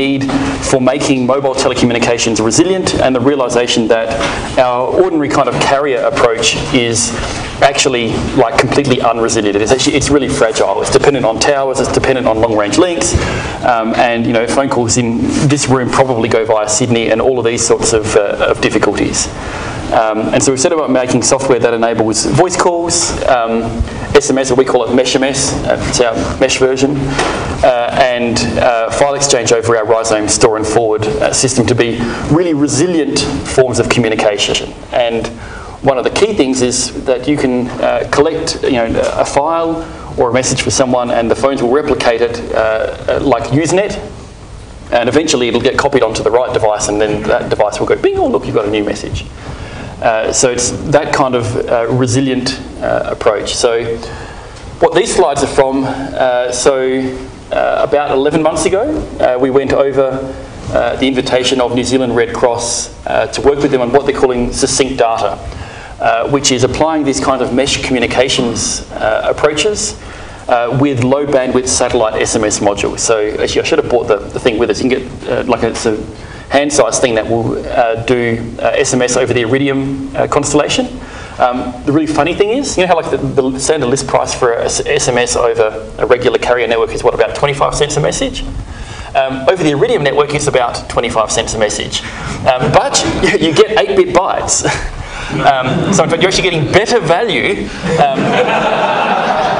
need for making mobile telecommunications resilient and the realization that our ordinary kind of carrier approach is actually like completely unresilient. It's actually it's really fragile. It's dependent on towers. It's dependent on long-range links, um, and you know phone calls in this room probably go via Sydney, and all of these sorts of, uh, of difficulties. Um, and so we've set about making software that enables voice calls, um, SMS, we call it MeshMS, uh, it's our mesh version, uh, and uh, file exchange over our Rhizome store and forward uh, system to be really resilient forms of communication. And one of the key things is that you can uh, collect you know, a file or a message for someone and the phones will replicate it uh, like Usenet, and eventually it'll get copied onto the right device and then that device will go, bing, oh look, you've got a new message. Uh, so it's that kind of uh, resilient uh, approach. So what these slides are from, uh, so about 11 months ago, we went over the invitation of New Zealand Red Cross to work with them on what they're calling succinct data, which is applying these kind of mesh communications approaches uh, with low bandwidth satellite SMS modules. So actually, I should have brought the, the thing with us. You can get uh, like a, it's a hand size thing that will uh, do SMS uh, over the Iridium uh, constellation. Um, the really funny thing is, you know how like the, the standard list price for a SMS over a regular carrier network is what about 25 cents a message? Um, over the Iridium network, it's about 25 cents a message. Um, but you, you get 8 bit bytes. Um, so in fact, you're actually getting better value um,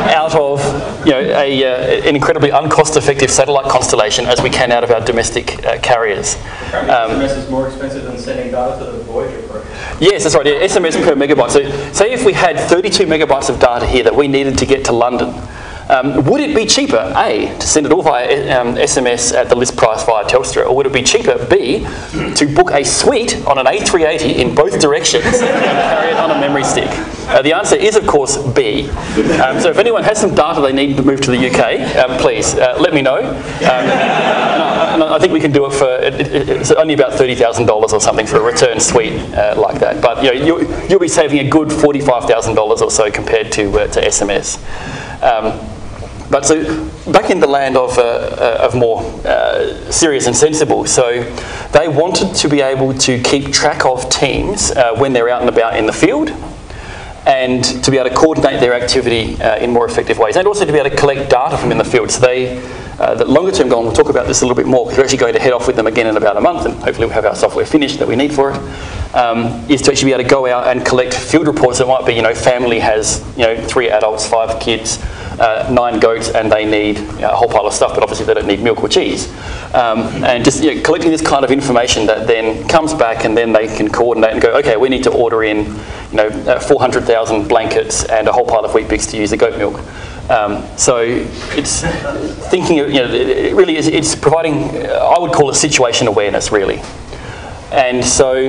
out of you know, a, uh, an incredibly uncost-effective satellite constellation as we can out of our domestic uh, carriers. Um, SMS is more expensive than sending data to the Voyager program. Yes, that's right. Yeah, SMS per megabyte. So, say if we had 32 megabytes of data here that we needed to get to London, um, would it be cheaper, A, to send it all via um, SMS at the list price via Telstra, or would it be cheaper, B, to book a suite on an A380 in both directions and carry it on a memory stick? Uh, the answer is, of course, B. Um, so if anyone has some data they need to move to the UK, um, please uh, let me know. Um, and I, think we can do it for it, it, it's only about thirty thousand dollars or something for a return suite uh, like that. But you know, you'll, be saving a good forty-five thousand dollars or so compared to uh, to SMS. But so back in the land of, uh, uh, of more uh, serious and sensible, so they wanted to be able to keep track of teams uh, when they're out and about in the field and to be able to coordinate their activity uh, in more effective ways and also to be able to collect data from in the field. So they, uh, the longer term goal, and we'll talk about this a little bit more because we're actually going to head off with them again in about a month and hopefully we'll have our software finished that we need for it, um, is to actually be able to go out and collect field reports that might be, you know, family has, you know, three adults, five kids, uh, nine goats and they need you know, a whole pile of stuff, but obviously they don't need milk or cheese. Um, and just you know, collecting this kind of information that then comes back and then they can coordinate and go, okay, we need to order in you know, uh, 400,000 blankets and a whole pile of Weet-Bix to use the goat milk. Um, so it's thinking, you know, it really is, it's providing, I would call it situation awareness really. And so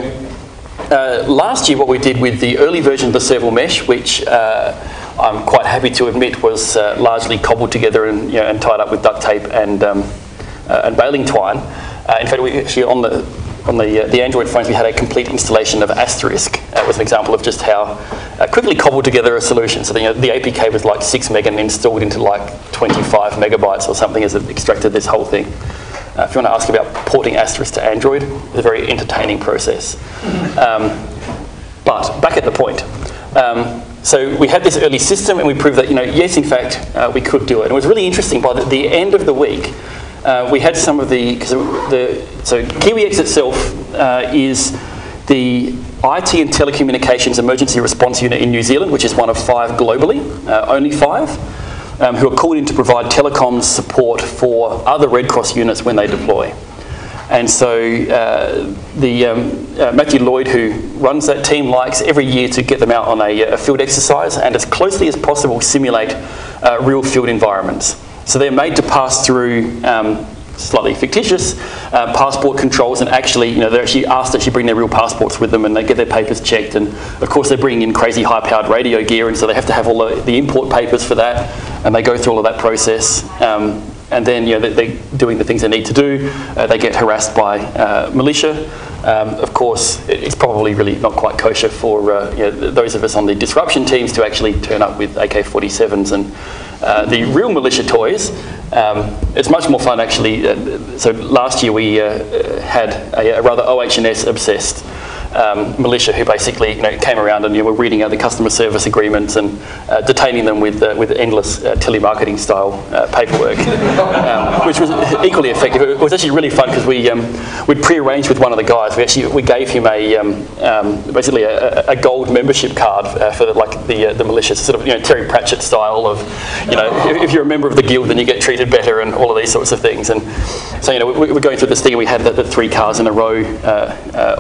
uh, last year what we did with the early version of the Serval Mesh, which uh, I'm quite happy to admit was uh, largely cobbled together and, you know, and, tied up with duct tape and, um, uh, and baling twine. Uh, in fact, we actually on the on the, uh, the Android phones, we had a complete installation of Asterisk. That was an example of just how uh, quickly cobbled together a solution. So the, you know, the APK was like 6 meg and installed into like 25 megabytes or something as it extracted this whole thing. Uh, if you want to ask about porting Asterisk to Android, it's a very entertaining process. Um, but back at the point. Um, so we had this early system and we proved that, you know, yes, in fact, uh, we could do it. And it was really interesting. By the, the end of the week, uh, we had some of the, the so KiwiX itself uh, is the IT and Telecommunications Emergency Response Unit in New Zealand, which is one of five globally, uh, only five, um, who are called in to provide telecoms support for other Red Cross units when they deploy. And so uh, the um, uh, Matthew Lloyd, who runs that team, likes every year to get them out on a, a field exercise and as closely as possible simulate uh, real field environments. So they're made to pass through um, slightly fictitious uh, passport controls and actually, you know, they're actually asked to actually bring their real passports with them and they get their papers checked and of course they're bringing in crazy high-powered radio gear and so they have to have all the, the import papers for that and they go through all of that process. Um, and then you know, they- they're doing the things they need to do. Uh, they get harassed by uh, militia. Um, of course, it's probably really not quite kosher for uh, you know, those of us on the disruption teams to actually turn up with AK-47s and uh, the real militia toys. Um, it's much more fun actually. Uh, so last year we uh, had a, a rather OH&S obsessed um, militia who basically you know, came around and you were reading out the customer service agreements and uh, detaining them with, uh, with endless uh, telemarketing style uh, paperwork, um, which was equally effective. It was actually really fun because we um, we'd pre-arranged with one of the guys. We actually we gave him a um, um, basically a, a gold membership card uh, for the, like the uh, the militia, sort of you know Terry Pratchett style of you know if, if you're a member of the guild then you get treated better and all of these sorts of things. And so you know we, we were going through this thing. and We had the, the three cars in a row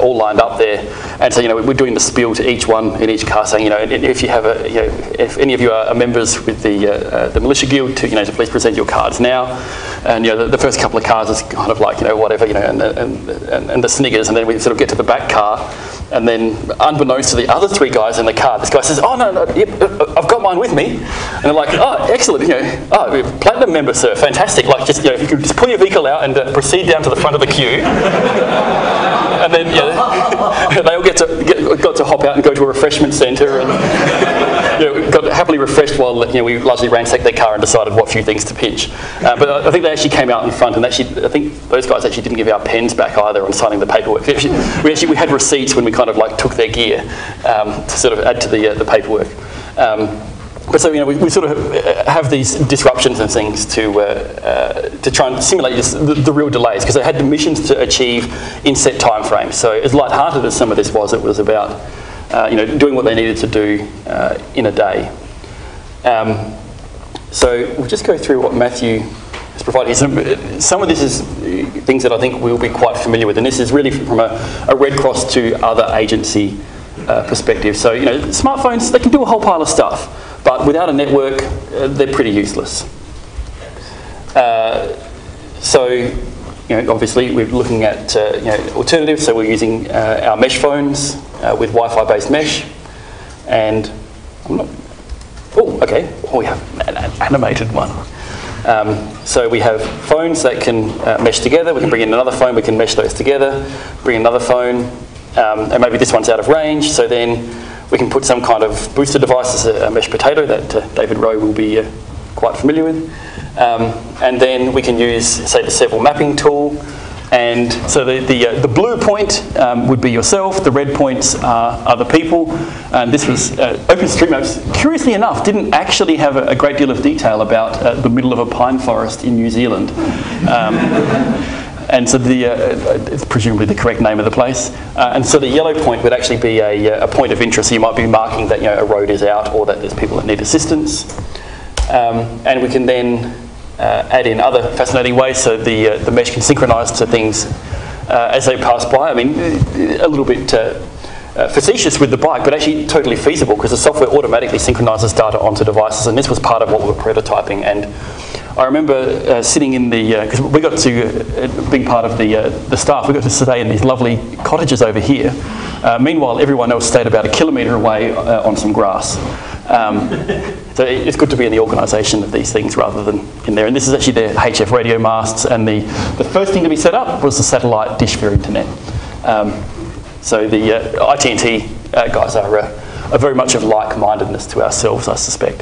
all lined up there, and so you know we're doing the spiel to each one in each car, saying you know if you have a you know if any of you are members with the uh, the militia guild, to you know to please present your cards now. And you know the, the first couple of cars is kind of like you know whatever you know and the, and, and, and the sniggers, and then we sort of get to the back car, and then unbeknownst to the other three guys in the car, this guy says, "Oh no, no yep, uh, I've got mine with me," and they're like, "Oh excellent, you know, oh platinum member sir, fantastic! Like just you know if you could just pull your vehicle out and uh, proceed down to the front of the queue." and then yeah, they all get to get, got to hop out and go to a refreshment centre and you know, got happily refreshed while you know, we largely ransacked their car and decided what few things to pinch. Uh, but I think they actually came out in front and actually I think those guys actually didn't give our pens back either on signing the paperwork. We actually, we actually we had receipts when we kind of like took their gear um, to sort of add to the uh, the paperwork. Um, but so you know, we, we sort of uh, have these disruptions and things to uh, uh, to try and simulate just the, the real delays because they had the missions to achieve in set time frames. So as light-hearted as some of this was, it was about uh, you know doing what they needed to do uh, in a day. Um, so we'll just go through what Matthew has provided. Some, some of this is uh, things that I think we'll be quite familiar with, and this is really from a, a Red Cross to other agency uh, perspective. So you know, smartphones they can do a whole pile of stuff. But without a network, uh, they're pretty useless. Uh, so, you know, obviously we're looking at uh, you know, alternatives. So we're using uh, our mesh phones uh, with Wi-Fi based mesh, and not. Oh, okay. Oh, we have an, an animated one. Um, so we have phones that can uh, mesh together. We can bring in another phone. We can mesh those together. Bring another phone, um, and maybe this one's out of range. So then we can put some kind of booster device as a, a mesh potato that uh, David Rowe will be uh, quite familiar with. Um, and then we can use, say, the Serval mapping tool. And so the, the, uh, the blue point um, would be yourself, the red points are other people. And this was uh, OpenStreetMaps, curiously enough, didn't actually have a, a great deal of detail about uh, the middle of a pine forest in New Zealand. And so the, uh, it's presumably the correct name of the place. Uh, and so the yellow point would actually be a, a point of interest. So you might be marking that you know, a road is out or that there's people that need assistance. Um, and we can then uh, add in other fascinating ways. So the, uh, the mesh can synchronise to things uh, as they pass by. I mean, a little bit uh, uh, facetious with the bike, but actually totally feasible because the software automatically synchronises data onto devices. And this was part of what we were prototyping. And I remember uh, sitting in the because we got to uh, being part of the uh, the staff. We got to stay in these lovely cottages over here. Uh, meanwhile, everyone else stayed about a kilometre away uh, on some grass. Um, so it's good to be in the organisation of these things rather than in there. And this is actually their HF radio masts. And the the first thing to be set up was the satellite dish for internet. Um, so the uh, uh, guys are, uh, very much of like-mindedness to ourselves, I suspect.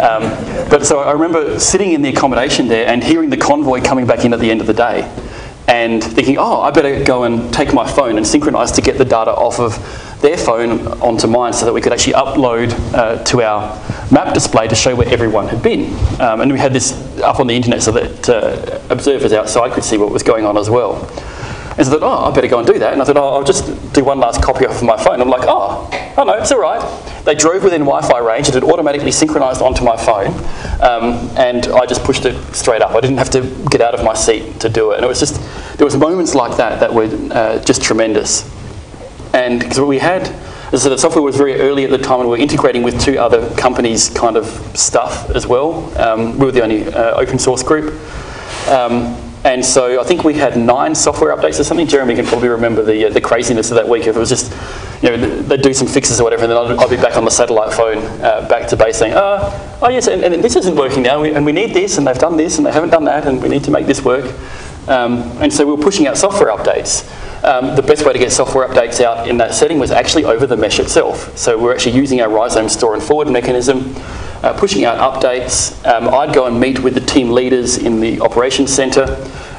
Um, but so I remember sitting in the accommodation there and hearing the convoy coming back in at the end of the day and thinking, oh, I better go and take my phone and synchronise to get the data off of their phone onto mine so that we could actually upload uh, to our map display to show where everyone had been. Um, and we had this up on the internet so that uh, observers outside could see what was going on as well. And so I thought, oh, I better go and do that. And I thought, oh, I'll just do one last copy off of my phone. I'm like, oh, oh no, it's all right. They drove within Wi-Fi range. And it had automatically synchronised onto my phone, um, and I just pushed it straight up. I didn't have to get out of my seat to do it. And it was just, there was moments like that that were uh, just tremendous. And because what we had, said, the software was very early at the time, and we were integrating with two other companies' kind of stuff as well. Um, we were the only uh, open source group. Um, and so I think we had nine software updates or something. Jeremy can probably remember the, uh, the craziness of that week. If it was just, you know, they'd do some fixes or whatever, and then I'd, I'd be back on the satellite phone, uh, back to base saying, uh, oh yes, and, and this isn't working now, and we need this, and they've done this, and they haven't done that, and we need to make this work. Um, and so we were pushing out software updates. Um, the best way to get software updates out in that setting was actually over the mesh itself. So we're actually using our rhizome store and forward mechanism, uh, pushing out updates. Um, I'd go and meet with the team leaders in the operations centre,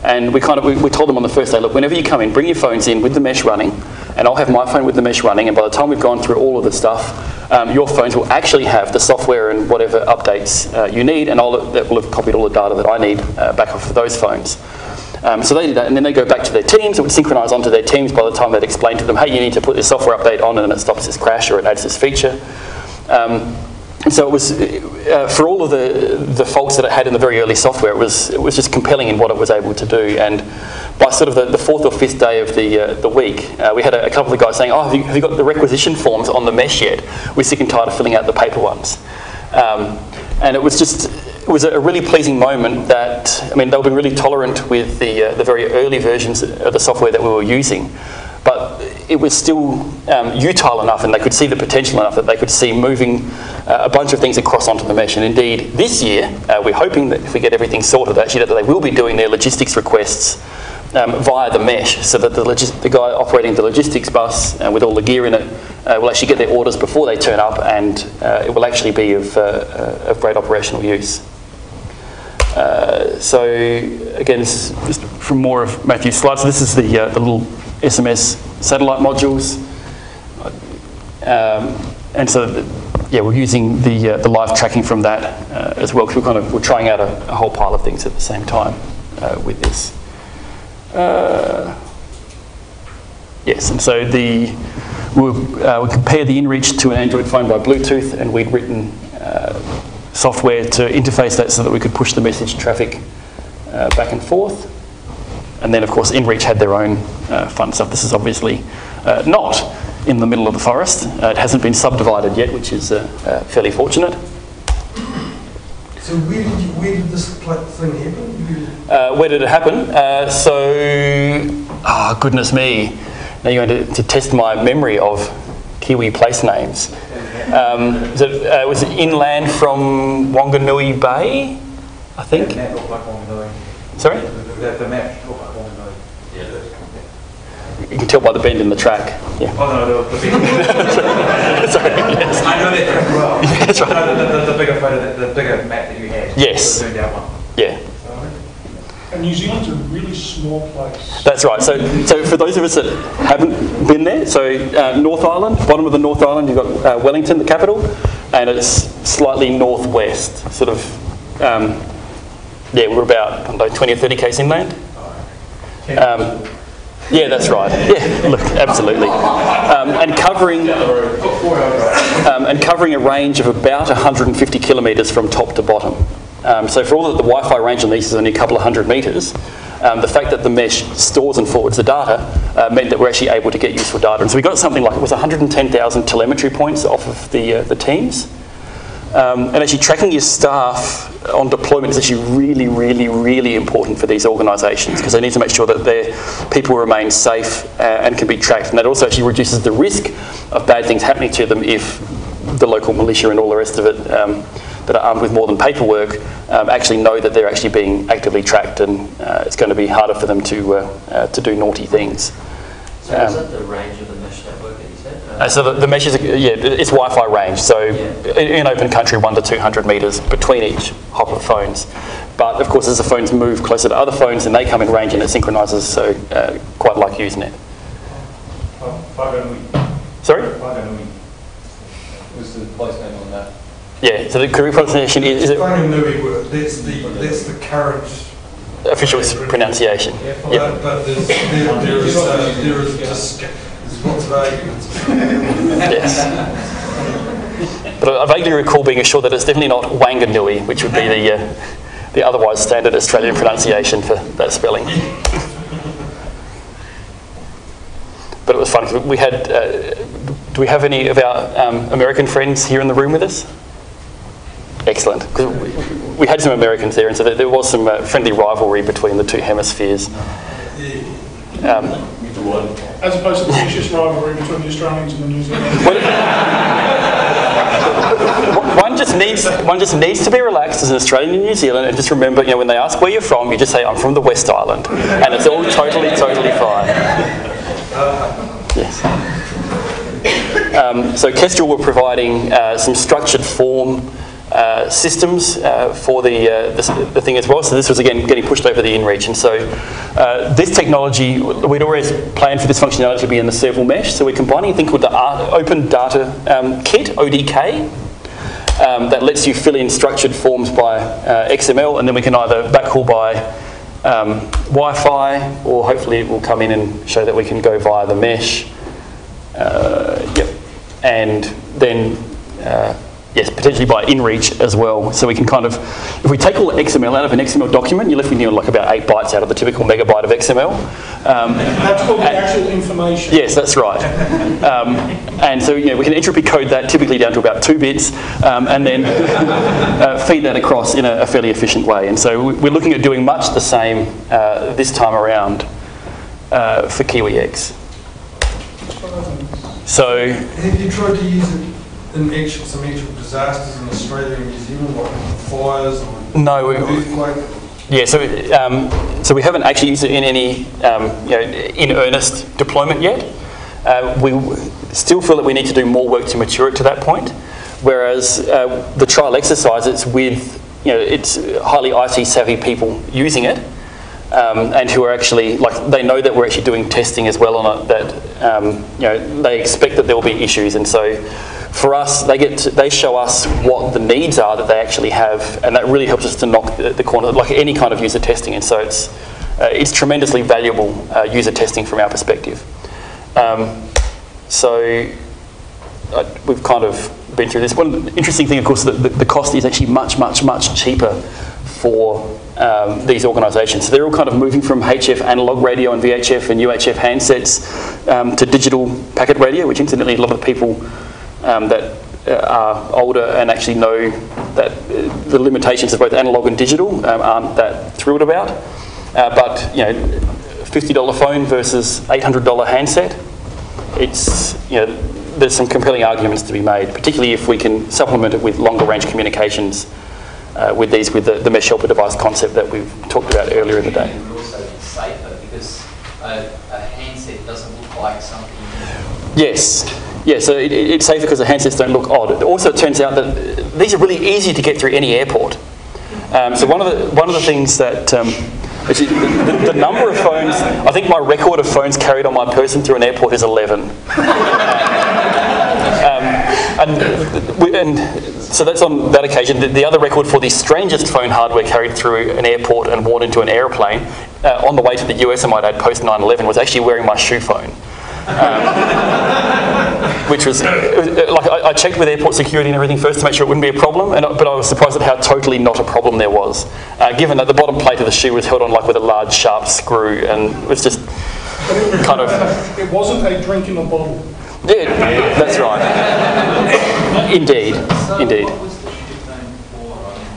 and we kind of we, we told them on the first day, look, whenever you come in, bring your phones in with the mesh running, and I'll have my phone with the mesh running, and by the time we've gone through all of the stuff, um, your phones will actually have the software and whatever updates uh, you need, and I'll, that will have copied all the data that I need uh, back off of those phones. Um, so they did that, and then they go back to their teams. It would synchronize onto their teams by the time they'd explain to them, hey, you need to put this software update on, and it stops this crash or it adds this feature. Um, so it was, uh, for all of the, the faults that it had in the very early software, it was, it was just compelling in what it was able to do. And by sort of the, the fourth or fifth day of the, uh, the week, uh, we had a, a, couple of guys saying, oh, have you, have you, got the requisition forms on the mesh yet? We're sick and tired of filling out the paper ones. Um, and it was just, it was a really pleasing moment that, I mean, they were really tolerant with the, uh, the very early versions of the software that we were using. But it was still um, utile enough and they could see the potential enough that they could see moving uh, a bunch of things across onto the mesh. And indeed, this year, uh, we're hoping that if we get everything sorted, actually, that they will be doing their logistics requests um, via the mesh so that the, logis- the guy operating the logistics bus uh, with all the gear in it uh, will actually get their orders before they turn up and uh, it will actually be of, uh, of great operational use. Uh, so again, this is just from more of Matthew's slides. So this is the, uh, the little SMS satellite modules. Um, and so, yeah, we're using the, uh, the live tracking from that uh, as well, because we're, kind of, we're trying out a, a, whole pile of things at the same time uh, with this. yes, and so the, we, we compare the InReach to an Android phone by Bluetooth, and we'd written software to interface that so that we could push the message traffic uh, back and forth. And then, of course, InReach had their own uh, fun stuff. This is obviously uh, not in the middle of the forest. Uh, it hasn't been subdivided yet, which is uh, uh, fairly fortunate. So where did, you, where did this thing happen? where did it happen? so, oh, goodness me. Now you're going to, to test my memory of Kiwi place names. Um, was, it, uh, was it inland from Wanganui Bay, I think? Sorry? The, the map You can tell by the bend in the track. Yeah. Oh, no, the, the big Sorry, yes. I know that very well. Yeah, that's right. No, the, the, the, bigger photo, the, the bigger map that you had. Yes. The turned one. Yeah. And New Zealand's a really small place. That's right. So, so for those of us that haven't been there, so uh, North Island, bottom of the North Island, you've got uh, Wellington, the capital, and it's slightly northwest, sort of. Um, yeah, we're about I don't know, 20 or 30 k's inland. Um, yeah, that's right. Yeah, look, absolutely. Um, and covering um, and covering a range of about 150 kilometres from top to bottom. Um, so for all that the Wi-Fi range on these is only a couple of hundred metres, um, the fact that the mesh stores and forwards the data uh, meant that we're actually able to get useful data. And so we got something like it was 110,000 telemetry points off of the uh, the teams. Um, and actually tracking your staff on deployment is actually really, really, really important for these organisations because they need to make sure that their people remain safe uh, and can be tracked. And that also actually reduces the risk of bad things happening to them if the local militia and all the rest of it um, that are armed with more than paperwork um, actually know that they're actually being actively tracked and uh, it's going to be harder for them to, uh, uh, to do naughty things. So um, is that the range of the mesh network that you said? Uh, so the, the, mesh is, yeah, it's Wi-Fi range. So yeah. in open country, one to 200 metres between each hop of phones. But of course, as the phones move closer to other phones, and they come in range and it synchronises, so uh, quite like Usenet. Sorry? Was the place name on that? Yeah, so the correct pronunciation is, is it? Whanganui, that's the, that's the current official pronunciation. Yeah, but, but there's, there, there is, uh, there is just, there's lots of arguments. yes. But I vaguely recall being assured that it's definitely not Wanganui, which would be the, uh, the otherwise standard Australian pronunciation for that spelling. But it was fun. We had, uh, do we have any of our um, American friends here in the room with us? Excellent. Because we, we, had some Americans there, and so there, was some uh, friendly rivalry between the two hemispheres. Um, As opposed to the vicious rivalry between the Australians and the New Zealanders. one just needs one just needs to be relaxed as an Australian in New Zealand, and just remember, you know, when they ask where you're from, you just say I'm from the West Island, and it's all totally, totally fine. Yes. Um, so Kestrel were providing uh, some structured form uh, systems uh, for the, uh, the, thing as well. So this was again getting pushed over the inReach. And so uh, this technology, we'd always planned for this functionality to be in the serval mesh. So we're combining a thing called the Open Data um, Kit, ODK, um, that lets you fill in structured forms by uh, XML, and then we can either backhaul by um, Wi-Fi, or hopefully it will come in and show that we can go via the mesh. Uh, yep. And then yes, potentially by inReach as well. So we can kind of, if we take all the XML out of an XML document, you're left with you know, like about eight bytes out of the typical megabyte of XML. Um, that's called the actual information. Yes, that's right. Um, and so you know, we can entropy code that typically down to about two bits, um, and then uh, feed that across in a, a, fairly efficient way. And so we're looking at doing much the same uh, this time around uh, for KiwiX. So, have you tried to use it in actual, some actual disasters in Australia and New Zealand, like fires or no, we, earthquake? Yeah, so um, so we haven't actually used it in any um, you know in earnest deployment yet. Uh, we still feel that we need to do more work to mature it to that point. Whereas uh, the trial exercise, it's with you know it's highly IT savvy people using it, um, and who are actually like they know that we're actually doing testing as well on it. That um, you know they expect that there will be issues, and so for us, they get to, they show us what the needs are that they actually have, and that really helps us to knock the, the corner, like any kind of user testing. And so it's uh, it's tremendously valuable uh, user testing from our perspective. Um, so we've kind of been through this. One interesting thing, of course, that the, the cost is actually much, much, much cheaper for um, these organisations. So they're all kind of moving from HF analog radio and VHF and UHF handsets um, to digital packet radio, which incidentally a lot of people um, that uh, are older and actually know that uh, the limitations of both analog and digital um, aren't that thrilled about. Uh, but you know, $50 phone versus $800 handset, it's you know, there's some compelling arguments to be made, particularly if we can supplement it with longer range communications uh, with these, with the, the mesh helper device concept that we've talked about earlier in the day. It also safer because a, a handset doesn't look like something. Yes. Yeah, so it, it's safer because the handsets don't look odd. Also, it turns out that these are really easy to get through any airport. Um, so one of the one of the things that um, the, the, the, number of phones, I think my record of phones carried on my person through an airport is 11. um, and, and, so that's on that occasion. The, the, other record for the strangest phone hardware carried through an airport and worn into an airplane uh, on the way to the US, I might add, post 9 11, was actually wearing my shoe phone. Um, which was like I, I, checked with airport security and everything first to make sure it wouldn't be a problem, and, but I was surprised at how totally not a problem there was, uh, given that the bottom plate of the shoe was held on like with a large sharp screw, and it was just kind of. It wasn't a drink in a bottle. Yeah, that's right. Indeed, indeed.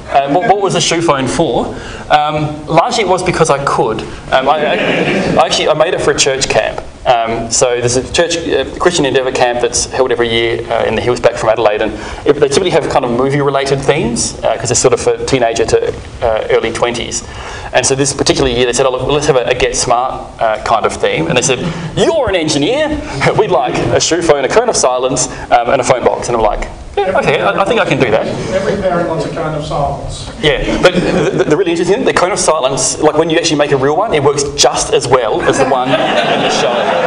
Uh, what, what, was the shoe phone for? Um, largely it was because I could. Um, I, I, actually I made it for a church camp. Um, so there's a church uh, Christian Endeavour camp that's held every year uh, in the hills back from Adelaide, and it, they typically have kind of movie-related themes because uh, they're sort of for teenager to uh, early 20s. And so this particular year they said, oh, look, let's have a, a Get Smart uh, kind of theme. And they said, you're an engineer, we'd like a shoe phone, a cone of silence, um, and a phone box. And I'm like, yeah, okay, I, I, think I can do that. Every parent wants a cone of silence. Yeah, but the, the, really interesting thing, the cone of silence, like when you actually make a real one, it works just as well as the one in the show.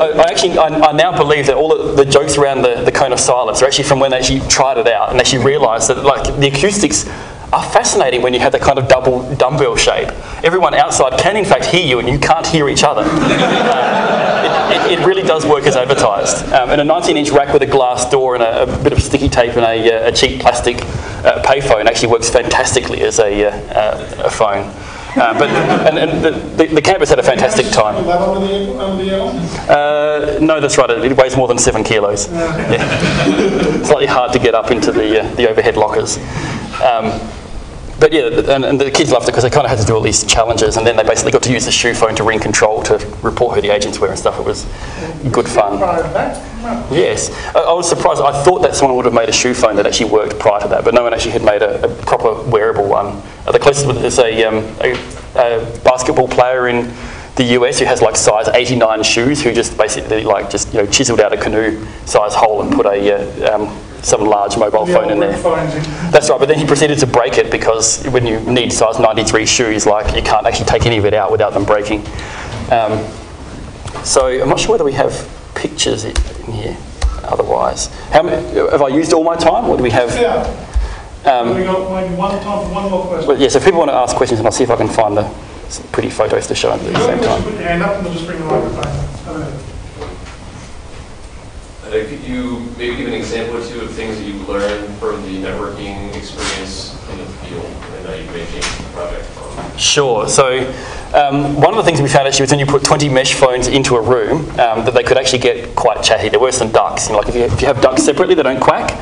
I, I actually, I, I, now believe that all the, the jokes around the, the cone of silence are actually from when they actually tried it out and actually realised that, like, the acoustics are fascinating when you have that kind of double dumbbell shape. Everyone outside can, in fact, hear you, and you can't hear each other. Uh, it, it, really does work as advertised. Um, and a 19-inch rack with a glass door and a, a bit of sticky tape and a, uh, a cheap plastic uh, payphone actually works fantastically as a, uh, a phone. Uh, but and, and the, the, the, campus had a fantastic time. Uh, no, that's right. It weighs more than seven kilos. Yeah. Slightly hard to get up into the uh, the overhead lockers. Um, but yeah, and, and the kids loved it because they kind of had to do all these challenges, and then they basically got to use the shoe phone to ring control to report who the agents were and stuff. It was good fun. Yes, I, I was surprised. I thought that someone would have made a shoe phone that actually worked prior to that, but no one actually had made a, a proper wearable one. The closest is a, um, a, a basketball player in the US who has like size 89 shoes, who just basically like just you know chiseled out a canoe size hole and put a uh, um, some large mobile phone in there. That's right, but then he proceeded to break it because when you need size 93 shoes, like you can't actually take any of it out without them breaking. Um, so I'm not sure whether we have pictures in here. Otherwise, how many, have I used all my time? Or do we have? Yeah, Um, we got maybe one time for one more question. well, yes, if people want to ask questions, and I'll see if I can find the some pretty photos to show them at the same time. put your hand up and we'll just bring the microphone. Go ahead. Uh, Could you maybe give an example or two of things that you've learned from the networking experience in the field and that you change the project? Sure. So um, one of the things we found actually was when you put 20 mesh phones into a room, um, that they could actually get quite chatty. They're worse than ducks. You know, like if you, if you have ducks separately, they don't quack.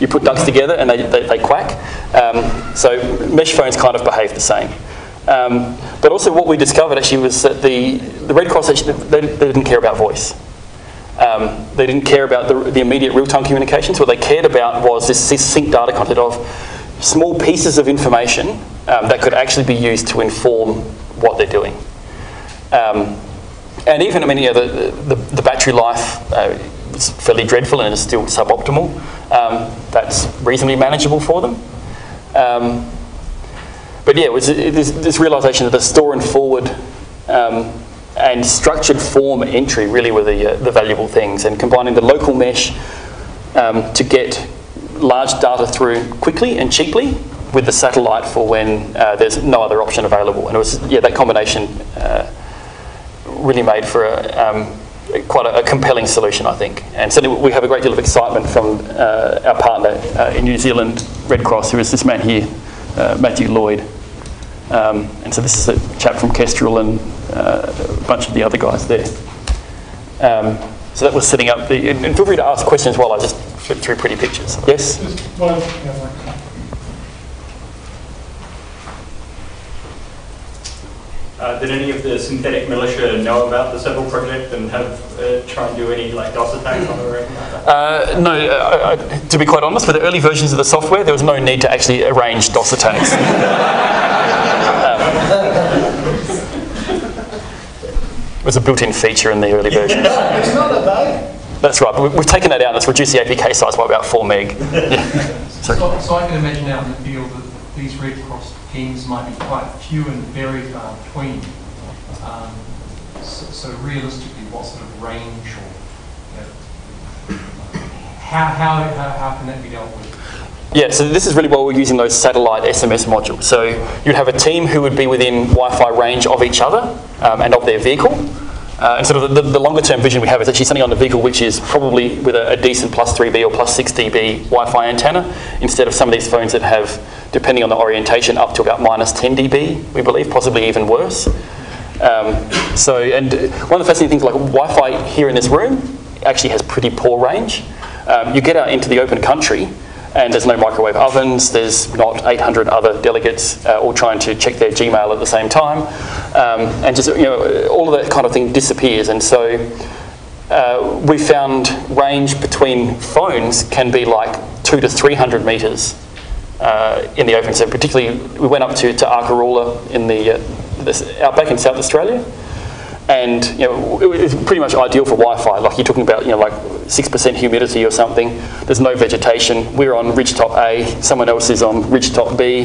You put ducks together and they, they, they quack. Um, so mesh phones kind of behave the same. Um, but also what we discovered actually was that the, the Red Cross actually, they, they didn't care about voice. Um, they didn't care about the, the immediate real-time communications. What they cared about was this succinct data content of small pieces of information um, that could actually be used to inform what they're doing. Um, and even, I mean, yeah, the, the, the battery life uh, is fairly dreadful and is still suboptimal. Um, that's reasonably manageable for them. Um, but yeah, it was it- this, this realization that the store and forward um, and structured form entry really were the, uh, the valuable things, and combining the local mesh um, to get large data through quickly and cheaply with the satellite for when uh, there's no other option available. And it was yeah that combination uh, really made for a, um, quite a, a compelling solution, I think. And certainly we have a great deal of excitement from uh, our partner uh, in New Zealand, Red Cross, who is this man here, uh, Matthew Lloyd. Um, and so this is a chap from Kestrel and a bunch of the other guys there. Um, so that was setting up the, and and feel free to ask questions while I just flip through pretty pictures. Yes? Just one, yeah, like- Uh, did any of the synthetic militia know about the Serval project and have uh, try and do any like DOS attacks on it or anything like that? Uh, no, uh, uh, to be quite honest, for the early versions of the software, there was no need to actually arrange DOS attacks. it was a built-in feature in the early versions. It's not a bug. That's right, but we- we've taken that out. That's reduced the APK size by about 4 meg. Yeah. So, so I can imagine out in the field that these Red Cross teams might be quite few and very far between. Um, so, so realistically, what sort of range or, you know, how, how, how, how can that be dealt with? Yeah, so this is really why we're using those satellite SMS modules. So you'd have a team who would be within Wi-Fi range of each other um, and of their vehicle. Uh, and sort of the, the longer term vision we have is actually something on the vehicle which is probably with a, a decent plus 3B or plus 6 dB Wi-Fi antenna instead of some of these phones that have, depending on the orientation, up to about minus 10 dB, we believe, possibly even worse. Um, so, and one of the fascinating things, like Wi-Fi here in this room, actually has pretty poor range. Um, you get out into the open country, and there's no microwave ovens. There's not 800 other delegates uh, all trying to check their Gmail at the same time, um, and just you know all of that kind of thing disappears. And so uh, we found range between phones can be like two to 300 meters uh, in the open. So particularly, we went up to, to Arkaroola in the, uh, this outback in South Australia, and you know it was pretty much ideal for Wi-Fi. Like you're talking about, you know, like six percent humidity or something. There's no vegetation. We're on ridgetop A. Someone else is on ridgetop B.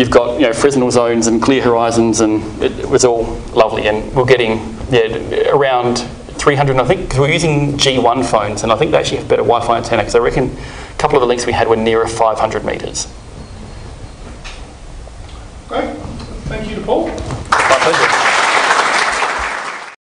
You've got you know Fresnel zones and clear horizons, and it, it was all lovely. And we're getting yeah around 300, I think, because we're using G1 phones, and I think they actually have better Wi-Fi antenna. Because I reckon a couple of the links we had were nearer 500 meters. Great. Thank you to Paul. My pleasure.